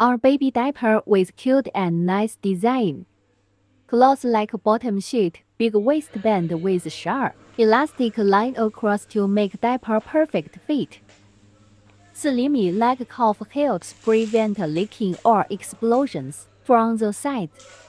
Our baby diaper with cute and nice design. Cloth like bottom sheet, big waistband with sharp elastic line across to make diaper perfect fit. 4厘米 leg cuff helps prevent leaking or explosions from the sides.